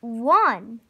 one.